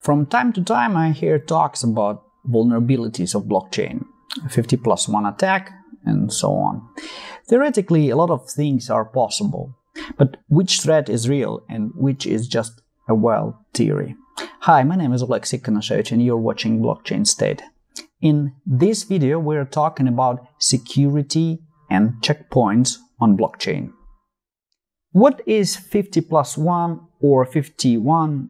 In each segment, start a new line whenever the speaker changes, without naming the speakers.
From time to time, I hear talks about vulnerabilities of blockchain, 50 plus 1 attack, and so on. Theoretically, a lot of things are possible, but which threat is real and which is just a wild theory? Hi, my name is Oleksii Konashevych and you're watching Blockchain State. In this video, we're talking about security and checkpoints on blockchain. What is 50 plus 1 or 51%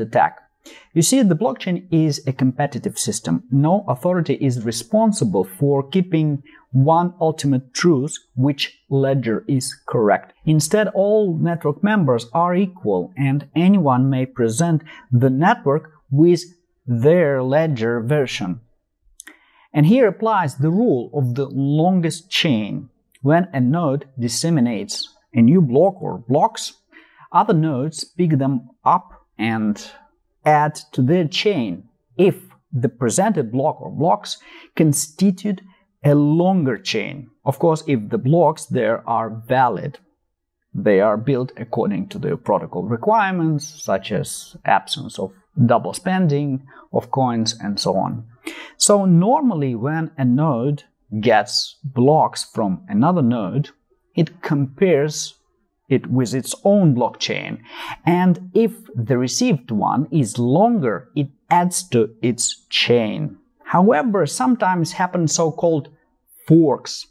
attack? You see, the blockchain is a competitive system. No authority is responsible for keeping one ultimate truth which ledger is correct. Instead, all network members are equal and anyone may present the network with their ledger version. And here applies the rule of the longest chain. When a node disseminates a new block or blocks, other nodes pick them up and add to their chain if the presented block or blocks constitute a longer chain. Of course, if the blocks there are valid, they are built according to the protocol requirements, such as absence of double spending of coins and so on. So normally when a node gets blocks from another node, it compares it with its own blockchain. And if the received one is longer, it adds to its chain. However, sometimes happen so-called forks.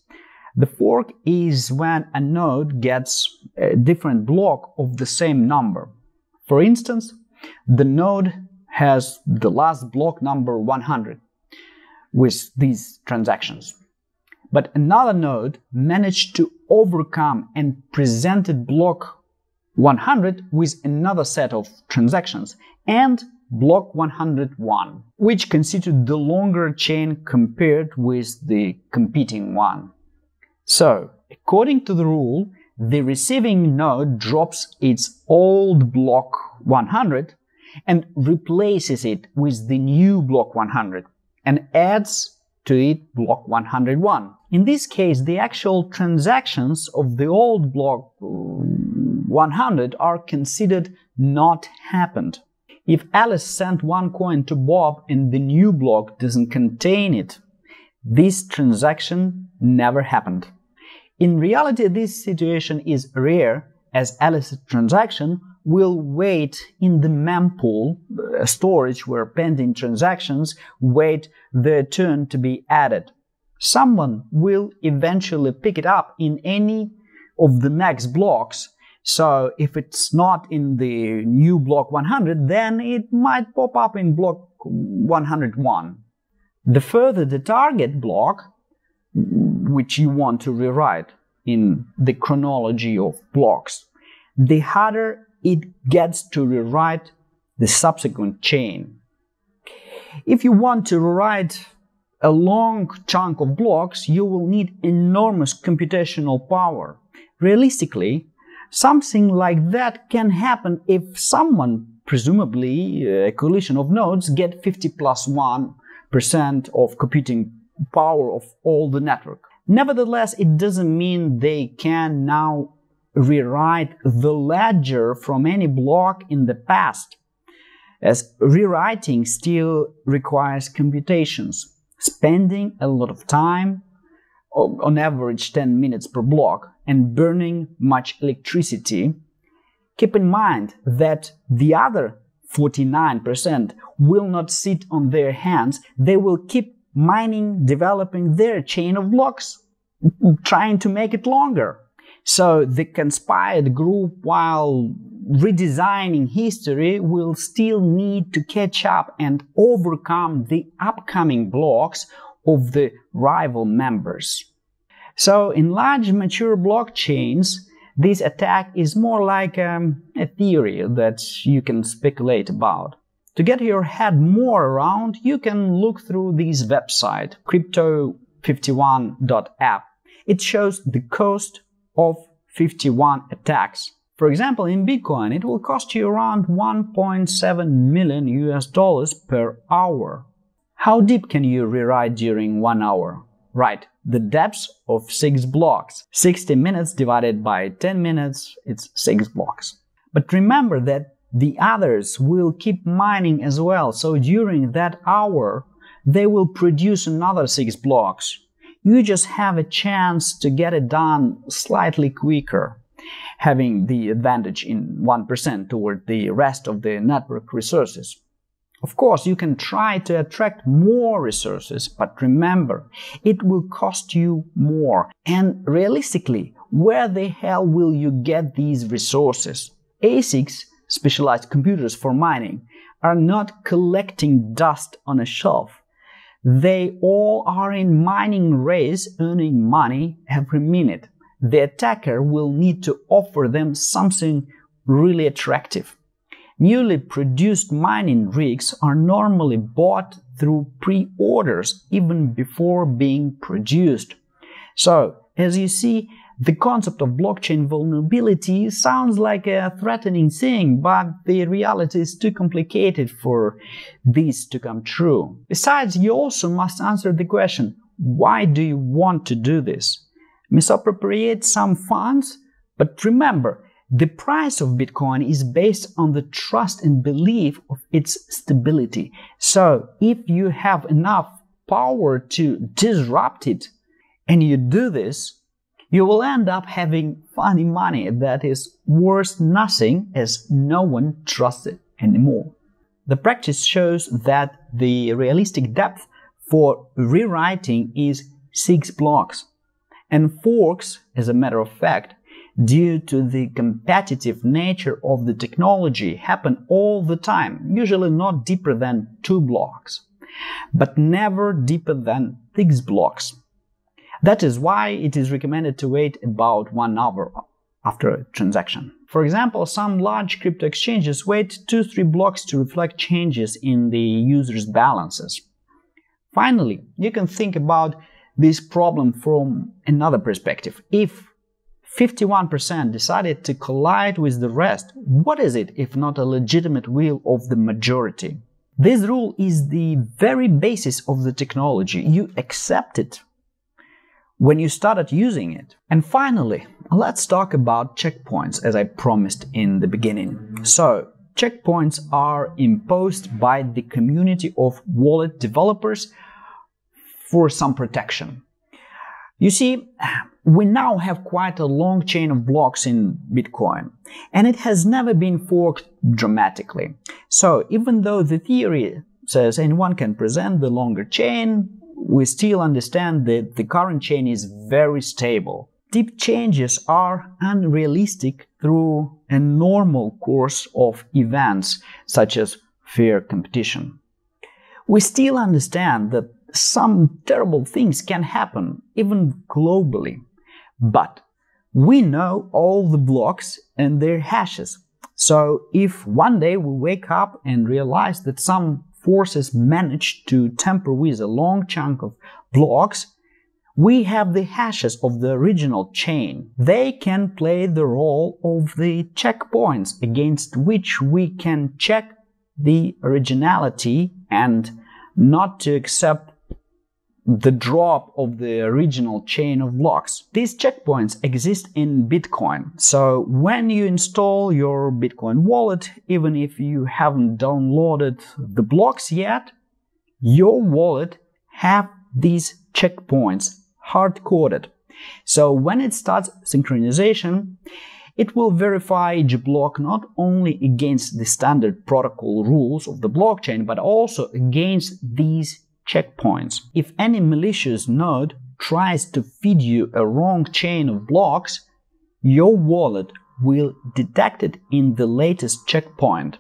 The fork is when a node gets a different block of the same number. For instance, the node has the last block number 100 with these transactions. But another node managed to overcome and presented block 100 with another set of transactions and block 101, which constituted the longer chain compared with the competing one. So, according to the rule, the receiving node drops its old block 100 and replaces it with the new block 100 and adds to it block 101. In this case, the actual transactions of the old block 100 are considered not happened. If Alice sent one coin to Bob and the new block doesn't contain it, this transaction never happened. In reality, this situation is rare as Alice's transaction will wait in the mempool uh, storage where pending transactions wait their turn to be added. Someone will eventually pick it up in any of the next blocks. So if it's not in the new block 100, then it might pop up in block 101. The further the target block, which you want to rewrite in the chronology of blocks, the harder it gets to rewrite the subsequent chain. If you want to rewrite a long chunk of blocks, you will need enormous computational power. Realistically, something like that can happen if someone, presumably uh, a coalition of nodes, get 50 plus 1 of computing power of all the network. Nevertheless, it doesn't mean they can now rewrite the ledger from any block in the past, as rewriting still requires computations, spending a lot of time, on average 10 minutes per block, and burning much electricity. Keep in mind that the other 49% will not sit on their hands, they will keep mining, developing their chain of blocks, trying to make it longer. So the conspired group, while redesigning history, will still need to catch up and overcome the upcoming blocks of the rival members. So in large mature blockchains, this attack is more like um, a theory that you can speculate about. To get your head more around, you can look through this website, crypto51.app. It shows the cost of 51 attacks. For example, in Bitcoin, it will cost you around 1.7 million US dollars per hour. How deep can you rewrite during one hour? Right, the depth of 6 blocks. 60 minutes divided by 10 minutes, it's 6 blocks. But remember that the others will keep mining as well. So during that hour, they will produce another six blocks. You just have a chance to get it done slightly quicker, having the advantage in 1% toward the rest of the network resources. Of course, you can try to attract more resources, but remember, it will cost you more. And realistically, where the hell will you get these resources? ASICs, specialized computers for mining, are not collecting dust on a shelf. They all are in mining race earning money every minute. The attacker will need to offer them something really attractive. Newly produced mining rigs are normally bought through pre-orders even before being produced. So, as you see, the concept of blockchain vulnerability sounds like a threatening thing, but the reality is too complicated for this to come true. Besides, you also must answer the question, why do you want to do this? Misappropriate some funds? But remember, the price of Bitcoin is based on the trust and belief of its stability. So, if you have enough power to disrupt it, and you do this, you will end up having funny money that is worth nothing as no one trusts it anymore. The practice shows that the realistic depth for rewriting is 6 blocks, and forks, as a matter of fact, due to the competitive nature of the technology happen all the time, usually not deeper than 2 blocks, but never deeper than 6 blocks. That is why it is recommended to wait about one hour after a transaction. For example, some large crypto exchanges wait 2-3 blocks to reflect changes in the user's balances. Finally, you can think about this problem from another perspective. If 51% decided to collide with the rest, what is it if not a legitimate will of the majority? This rule is the very basis of the technology. You accept it when you started using it. And finally, let's talk about checkpoints as I promised in the beginning. So, checkpoints are imposed by the community of wallet developers for some protection. You see, we now have quite a long chain of blocks in Bitcoin, and it has never been forked dramatically. So, even though the theory says anyone can present the longer chain, we still understand that the current chain is very stable. Deep changes are unrealistic through a normal course of events such as fair competition. We still understand that some terrible things can happen, even globally. But we know all the blocks and their hashes. So if one day we wake up and realize that some forces managed to tamper with a long chunk of blocks, we have the hashes of the original chain. They can play the role of the checkpoints against which we can check the originality and not to accept the drop of the original chain of blocks. These checkpoints exist in Bitcoin. So when you install your Bitcoin wallet, even if you haven't downloaded the blocks yet, your wallet have these checkpoints hard-coded. So when it starts synchronization, it will verify each block not only against the standard protocol rules of the blockchain, but also against these checkpoints. If any malicious node tries to feed you a wrong chain of blocks, your wallet will detect it in the latest checkpoint.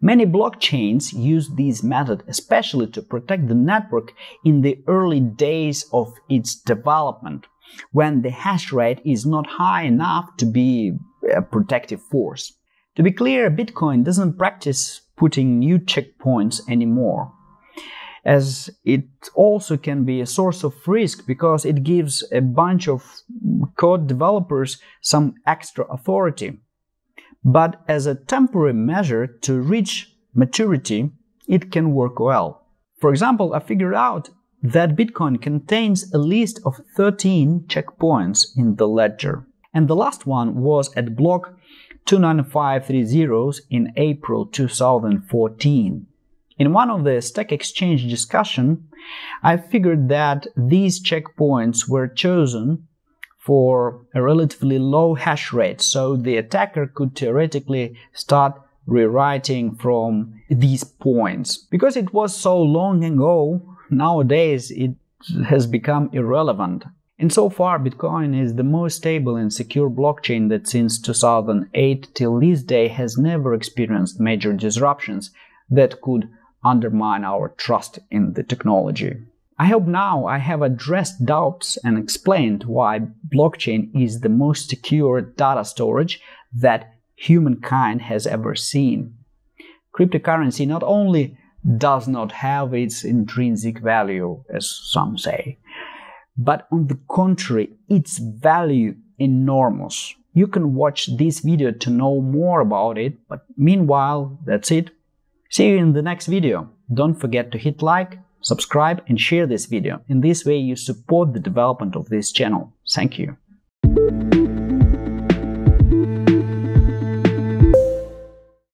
Many blockchains use this method especially to protect the network in the early days of its development, when the hash rate is not high enough to be a protective force. To be clear, Bitcoin doesn't practice putting new checkpoints anymore as it also can be a source of risk because it gives a bunch of code developers some extra authority. But as a temporary measure to reach maturity, it can work well. For example, I figured out that Bitcoin contains a list of 13 checkpoints in the ledger. And the last one was at block 29530 in April 2014. In one of the Stack Exchange discussion, I figured that these checkpoints were chosen for a relatively low hash rate, so the attacker could theoretically start rewriting from these points. Because it was so long ago, nowadays it has become irrelevant. And so far, Bitcoin is the most stable and secure blockchain that since 2008 till this day has never experienced major disruptions that could undermine our trust in the technology. I hope now I have addressed doubts and explained why blockchain is the most secure data storage that humankind has ever seen. Cryptocurrency not only does not have its intrinsic value, as some say, but on the contrary, its value enormous. You can watch this video to know more about it, but meanwhile, that's it. See you in the next video. Don't forget to hit like, subscribe and share this video. In this way you support the development of this channel. Thank you.